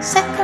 Second,